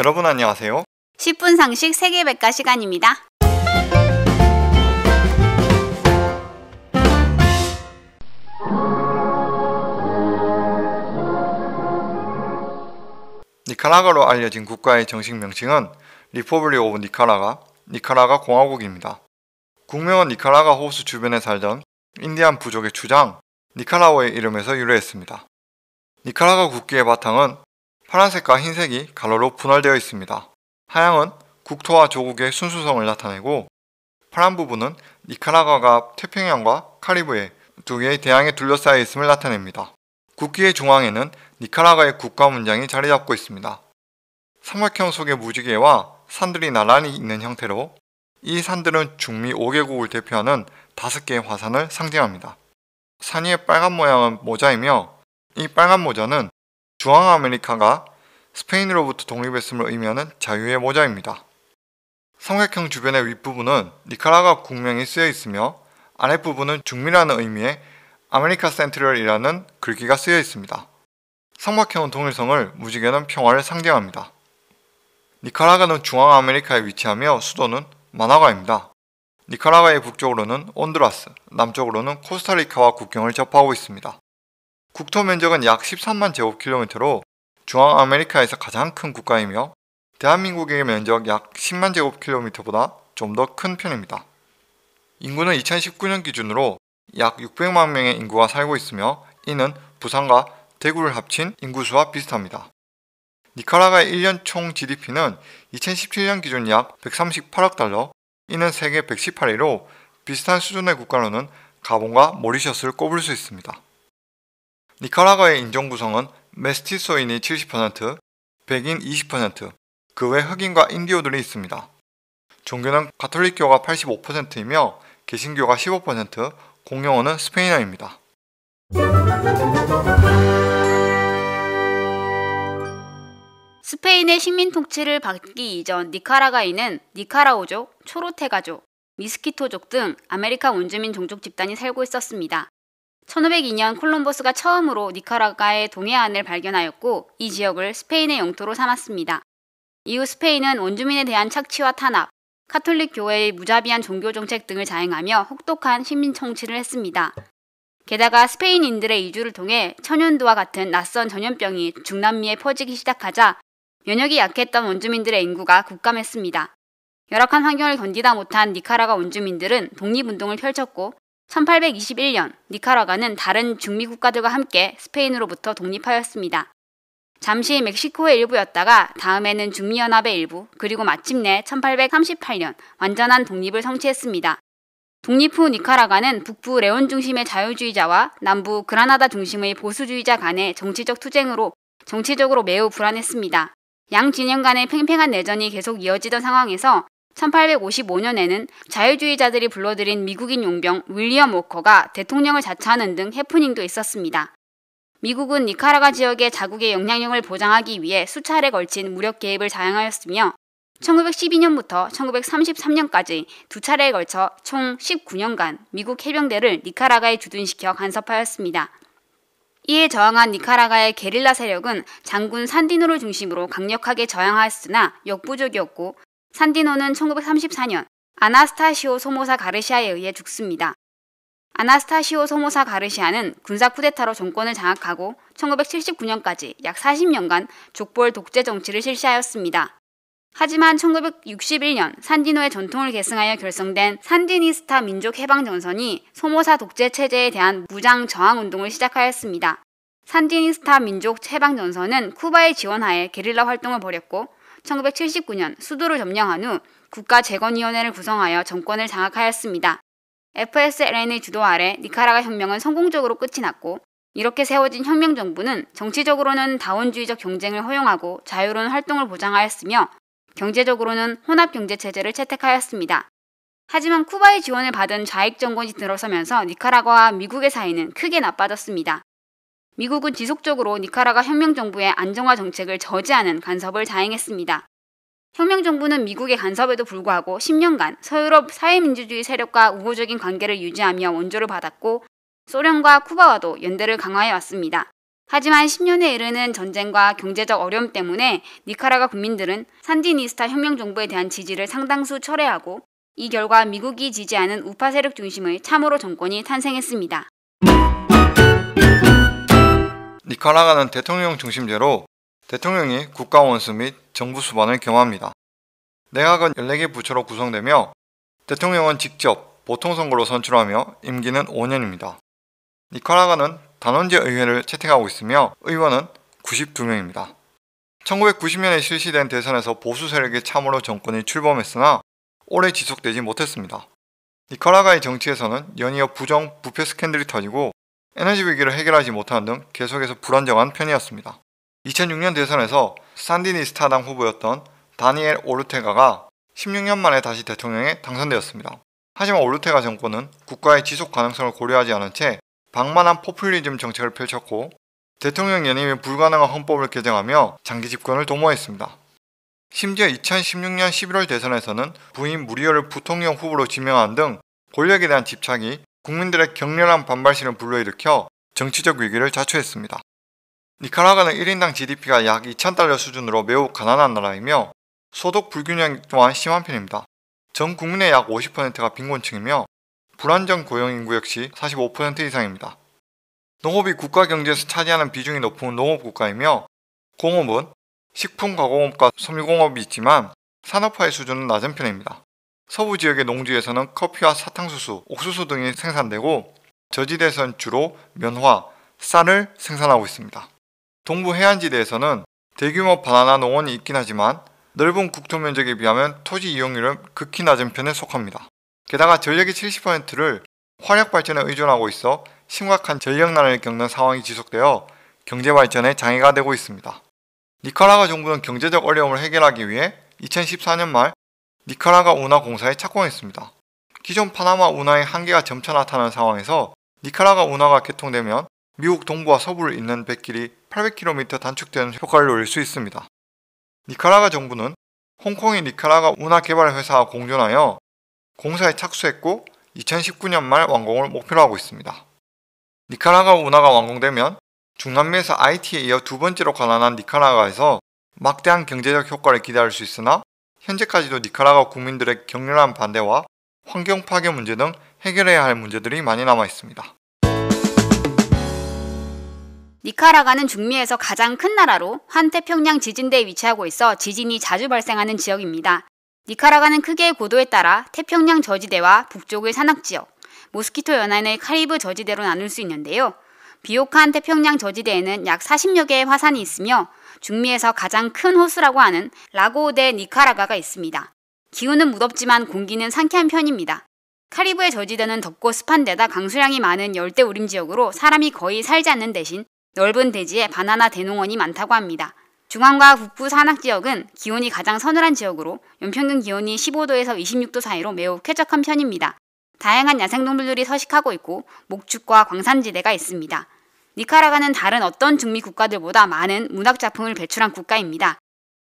여러분 안녕하세요. 10분 상식 세계백과 시간입니다. 니카라과로 알려진 국가의 정식 명칭은 Republic of Nicaragua, 니카라과 공화국입니다. 국명은 니카라과 호수 주변에 살던 인디안 부족의 추장 니카라오의 이름에서 유래했습니다. 니카라가 국기의 바탕은 파란색과 흰색이 가로로 분할되어 있습니다. 하양은 국토와 조국의 순수성을 나타내고 파란 부분은 니카라과가 태평양과 카리브해 두 개의 대양에 둘러싸여 있음을 나타냅니다. 국기의 중앙에는 니카라과의 국가 문장이 자리 잡고 있습니다. 삼각형 속의 무지개와 산들이 나란히 있는 형태로 이 산들은 중미 5개국을 대표하는 5개의 화산을 상징합니다. 산 위의 빨간 모양은 모자이며 이 빨간 모자는 중앙아메리카가 스페인으로부터 독립했음을 의미하는 자유의 모자입니다. 삼각형 주변의 윗부분은 니카라과 국명이 쓰여 있으며 아랫부분은 중미라는 의미의 América Central이라는 글귀가 쓰여 있습니다. 삼각형은 동일성을, 무지개는 평화를 상징합니다. 니카라과는 중앙아메리카에 위치하며 수도는 마나과입니다. 니카라가의 북쪽으로는 온두라스, 남쪽으로는 코스타리카와 국경을 접하고 있습니다. 국토 면적은 약 13만 제곱킬로미터로 중앙아메리카에서 가장 큰 국가이며 대한민국의 면적 약 10만 제곱킬로미터보다 좀 더 큰 편입니다. 인구는 2019년 기준으로 약 600만 명의 인구가 살고 있으며 이는 부산과 대구를 합친 인구수와 비슷합니다. 니카라가의 1년 총 GDP는 2017년 기준 약 138억 달러, 이는 세계 118위로 비슷한 수준의 국가로는 가본과 모리셔스를 꼽을 수 있습니다. 니카라과의 인종 구성은 메스티소인이 70%, 백인 20%, 그 외 흑인과 인디오들이 있습니다. 종교는 가톨릭교가 85%이며 개신교가 15%, 공용어는 스페인어입니다. 스페인의 식민 통치를 받기 이전 니카라과에는 니카라오족, 초로테가족, 미스키토족 등 아메리카 원주민 종족 집단이 살고 있었습니다. 1502년 콜럼버스가 처음으로 니카라과의 동해안을 발견하였고 이 지역을 스페인의 영토로 삼았습니다. 이후 스페인은 원주민에 대한 착취와 탄압, 카톨릭 교회의 무자비한 종교 정책 등을 자행하며 혹독한 식민 통치를 했습니다. 게다가 스페인인들의 이주를 통해 천연두와 같은 낯선 전염병이 중남미에 퍼지기 시작하자 면역이 약했던 원주민들의 인구가 급감했습니다. 열악한 환경을 견디다 못한 니카라가 원주민들은 독립운동을 펼쳤고 1821년 니카라가는 다른 중미 국가들과 함께 스페인으로부터 독립하였습니다. 잠시 멕시코의 일부였다가 다음에는 중미연합의 일부, 그리고 마침내 1838년 완전한 독립을 성취했습니다. 독립 후 니카라가는 북부 레온 중심의 자유주의자와 남부 그라나다 중심의 보수주의자 간의 정치적 투쟁으로 정치적으로 매우 불안했습니다. 양 진영 간의 팽팽한 내전이 계속 이어지던 상황에서 1855년에는 자유주의자들이 불러들인 미국인 용병 윌리엄 워커가 대통령을 자처하는 등 해프닝도 있었습니다. 미국은 니카라가 지역의 자국의 영향력을 보장하기 위해 수차례 걸친 무력 개입을 자행하였으며 1912년부터 1933년까지 두 차례에 걸쳐 총 19년간 미국 해병대를 니카라가에 주둔시켜 간섭하였습니다. 이에 저항한 니카라가의 게릴라 세력은 장군 산디노를 중심으로 강력하게 저항하였으나 역부족이었고 산디노는 1934년 아나스타시오 소모사 가르시아에 의해 죽습니다. 아나스타시오 소모사 가르시아는 군사 쿠데타로 정권을 장악하고 1979년까지 약 40년간 족벌 독재 정치를 실시하였습니다. 하지만 1961년 산디노의 전통을 계승하여 결성된 산디니스타 민족 해방 전선이 소모사 독재 체제에 대한 무장 저항 운동을 시작하였습니다. 산디니스타 민족 해방 전선은 쿠바의 지원하에 게릴라 활동을 벌였고 1979년 수도를 점령한 후 국가재건위원회를 구성하여 정권을 장악하였습니다. FSLN의 주도 아래 니카라가 혁명은 성공적으로 끝이 났고 이렇게 세워진 혁명 정부는 정치적으로는 다원주의적 경쟁을 허용하고 자유로운 활동을 보장하였으며 경제적으로는 혼합 경제 체제를 채택하였습니다. 하지만 쿠바의 지원을 받은 좌익 정권이 들어서면서 니카라과와 미국의 사이는 크게 나빠졌습니다. 미국은 지속적으로 니카라가 혁명정부의 안정화 정책을 저지하는 간섭을 자행했습니다. 혁명정부는 미국의 간섭에도 불구하고 10년간 서유럽 사회민주주의 세력과 우호적인 관계를 유지하며 원조를 받았고 소련과 쿠바와도 연대를 강화해 왔습니다. 하지만 10년에 이르는 전쟁과 경제적 어려움 때문에 니카라가 국민들은 산디니스타 혁명정부에 대한 지지를 상당수 철회하고 이 결과 미국이 지지하는 우파 세력 중심의 참으로 정권이 탄생했습니다. 니카라가는 대통령 중심제로 대통령이 국가 원수 및 정부 수반을 겸합니다. 내각은 14개 부처로 구성되며 대통령은 직접 보통 선거로 선출하며 임기는 5년입니다. 니카라가는 단원제 의회를 채택하고 있으며 의원은 92명입니다. 1990년에 실시된 대선에서 보수 세력의 참으로 정권이 출범했으나 오래 지속되지 못했습니다. 니카라가의 정치에서는 연이어 부정, 부패 스캔들이 터지고 에너지 위기를 해결하지 못하는 등 계속해서 불안정한 편이었습니다. 2006년 대선에서 산디니스타당 후보였던 다니엘 오르테가가 16년 만에 다시 대통령에 당선되었습니다. 하지만 오르테가 정권은 국가의 지속 가능성을 고려하지 않은 채 방만한 포퓰리즘 정책을 펼쳤고 대통령 연임이 불가능한 헌법을 개정하며 장기 집권을 도모했습니다. 심지어 2016년 11월 대선에서는 부인 무리어를 부통령 후보로 지명한 등 권력에 대한 집착이 국민들의 격렬한 반발심을 불러일으켜 정치적 위기를 자초했습니다. 니카라과는 1인당 GDP가 약 2,000달러 수준으로 매우 가난한 나라이며 소득 불균형 또한 심한 편입니다. 전 국민의 약 50%가 빈곤층이며 불안정 고용 인구 역시 45% 이상입니다. 농업이 국가 경제에서 차지하는 비중이 높은 농업 국가이며 공업은 식품 가공업과 섬유공업이 있지만 산업화의 수준은 낮은 편입니다. 서부 지역의 농지에서는 커피와 사탕수수, 옥수수 등이 생산되고 저지대에서는 주로 면화, 쌀을 생산하고 있습니다. 동부 해안지대에서는 대규모 바나나 농원이 있긴 하지만 넓은 국토 면적에 비하면 토지 이용률은 극히 낮은 편에 속합니다. 게다가 전력의 70%를 화력 발전에 의존하고 있어 심각한 전력난을 겪는 상황이 지속되어 경제 발전에 장애가 되고 있습니다. 니카라가 정부는 경제적 어려움을 해결하기 위해 2014년 말 니카라가 운하 공사에 착공했습니다. 기존 파나마 운하의 한계가 점차 나타나는 상황에서 니카라가 운하가 개통되면 미국 동부와 서부를 잇는 백길이 800km 단축되는 효과를 노릴 수 있습니다. 니카라가 정부는 홍콩의 니카라가 운하 개발 회사와 공존하여 공사에 착수했고 2019년 말 완공을 목표로 하고 있습니다. 니카라가 운하가 완공되면 중남미에서 IT에 이어 두 번째로 가난한 니카라가에서 막대한 경제적 효과를 기대할 수 있으나 현재까지도 니카라가 국민들의 격렬한 반대와 환경 파괴 문제 등 해결해야 할 문제들이 많이 남아 있습니다. 니카라가는 중미에서 가장 큰 나라로 환태평양 지진대에 위치하고 있어 지진이 자주 발생하는 지역입니다. 니카라가는 크기의 고도에 따라 태평양 저지대와 북쪽의 산악지역, 모스키토 연안의 카리브 저지대로 나눌 수 있는데요. 비옥한 태평양 저지대에는 약 40여 개의 화산이 있으며 중미에서 가장 큰 호수라고 하는 라고데 니카라가가 있습니다. 기후는 무덥지만 공기는 상쾌한 편입니다. 카리브의 저지대는 덥고 습한 데다 강수량이 많은 열대 우림 지역으로 사람이 거의 살지 않는 대신 넓은 대지에 바나나 대농원이 많다고 합니다. 중앙과 북부 산악 지역은 기온이 가장 서늘한 지역으로 연평균 기온이 15도에서 26도 사이로 매우 쾌적한 편입니다. 다양한 야생동물들이 서식하고 있고 목축과 광산지대가 있습니다. 니카라가는 다른 어떤 중미 국가들보다 많은 문학작품을 배출한 국가입니다.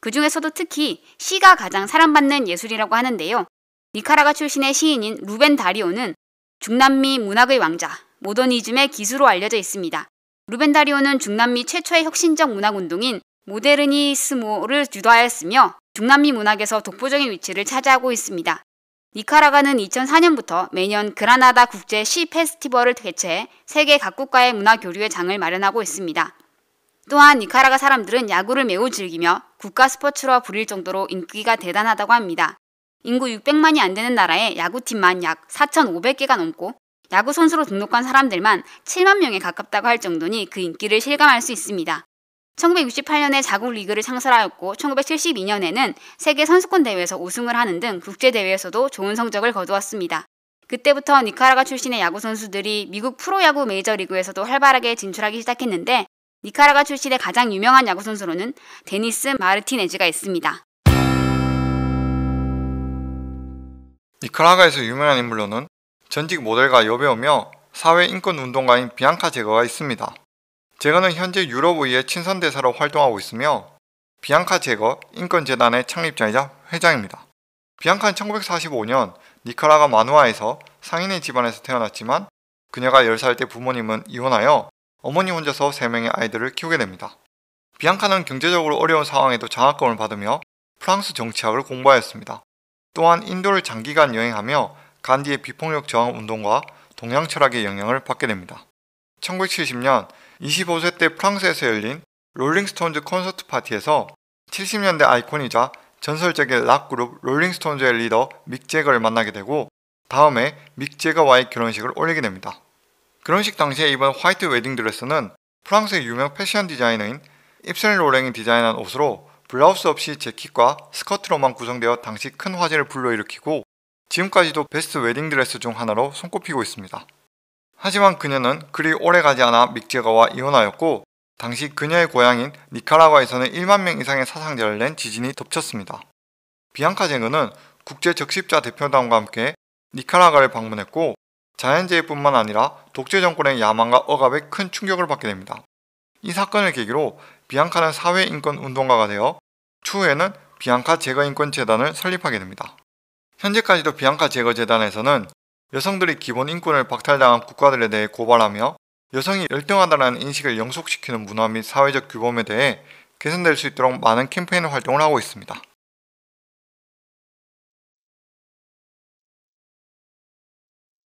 그 중에서도 특히 시가 가장 사랑받는 예술이라고 하는데요. 니카라가 출신의 시인인 루벤 다리오는 중남미 문학의 왕자, 모더니즘의 기수로 알려져 있습니다. 루벤 다리오는 중남미 최초의 혁신적 문학 운동인 모데르니스모를 주도하였으며 중남미 문학에서 독보적인 위치를 차지하고 있습니다. 니카라가는 2004년부터 매년 그라나다 국제 시 페스티벌을 개최해 세계 각국과의 문화 교류의 장을 마련하고 있습니다. 또한 니카라가 사람들은 야구를 매우 즐기며 국가 스포츠로 부릴 정도로 인기가 대단하다고 합니다. 인구 600만이 안 되는 나라에 야구팀만 약 4,500개가 넘고 야구 선수로 등록한 사람들만 7만 명에 가깝다고 할 정도니 그 인기를 실감할 수 있습니다. 1968년에 자국 리그를 창설하였고 1972년에는 세계 선수권 대회에서 우승을 하는 등 국제 대회에서도 좋은 성적을 거두었습니다. 그때부터 니카라가 출신의 야구 선수들이 미국 프로야구 메이저리그에서도 활발하게 진출하기 시작했는데 니카라가 출신의 가장 유명한 야구 선수로는 데니스 마르티네즈가 있습니다. 니카라가에서 유명한 인물로는 전직 모델과 여배우며 사회 인권 운동가인 비앙카 제거가 있습니다. 제거는 현재 유럽의회 친선대사로 활동하고 있으며 비앙카 제거 인권재단의 창립자이자 회장입니다. 비앙카는 1945년 니카라과 마나과에서 상인의 집안에서 태어났지만 그녀가 10살 때 부모님은 이혼하여 어머니 혼자서 3명의 아이들을 키우게 됩니다. 비앙카는 경제적으로 어려운 상황에도 장학금을 받으며 프랑스 정치학을 공부하였습니다. 또한 인도를 장기간 여행하며 간디의 비폭력 저항 운동과 동양 철학의 영향을 받게 됩니다. 1970년 25세 때 프랑스에서 열린 롤링스톤즈 콘서트 파티에서 70년대 아이콘이자 전설적인 락 그룹 롤링스톤즈의 리더 믹 재거를 만나게 되고 다음 해 믹 재거와의 결혼식을 올리게 됩니다. 결혼식 당시에 입은 화이트 웨딩 드레스는 프랑스의 유명 패션 디자이너인 입생 로랑이 디자인한 옷으로 블라우스 없이 재킷과 스커트로만 구성되어 당시 큰 화제를 불러일으키고 지금까지도 베스트 웨딩 드레스 중 하나로 손꼽히고 있습니다. 하지만 그녀는 그리 오래 가지 않아 믹 재거와 이혼하였고 당시 그녀의 고향인 니카라과에서는 1만 명 이상의 사상자를 낸 지진이 덮쳤습니다. 비앙카 제거는 국제 적십자 대표단과 함께 니카라과를 방문했고 자연재해뿐만 아니라 독재 정권의 야망과 억압에 큰 충격을 받게 됩니다. 이 사건을 계기로 비앙카는 사회 인권 운동가가 되어 추후에는 비앙카 제거 인권 재단을 설립하게 됩니다. 현재까지도 비앙카 제거 재단에서는 여성들이 기본 인권을 박탈당한 국가들에 대해 고발하며 여성이 열등하다는 인식을 영속시키는 문화 및 사회적 규범에 대해 개선될 수 있도록 많은 캠페인 활동을 하고 있습니다.